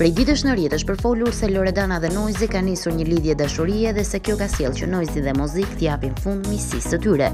Prej ditësh në rrjet është përfolur se Loredana dhe Noizy ka nisur një lidhje dashurie dhe se kjo ka sjellë që Noizy dhe Mozzik t'i japin fund miqësisë së tyre.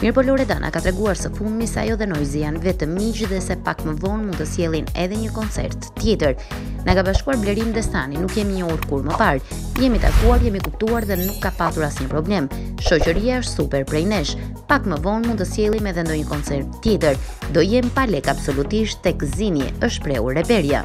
Mirëpo Loredana ka treguar së fundmi se ajo dhe Noizy janë vetëm miq dhe se pak më vonë mund të sjellin edhe një koncert tjetër. Na ka bashkuar Blerim Destani, nuk jemi njohur kurrë më parë. Jemi takuar, jemi kuptuar dhe nuk ka patur asnjë problem. Shoqëria është super prej nesh. Pak më vonë mund të sjellim edhe ndonjë koncert tjetër. Do jem pa lek absolutisht tek Zini, është shprehur reperja.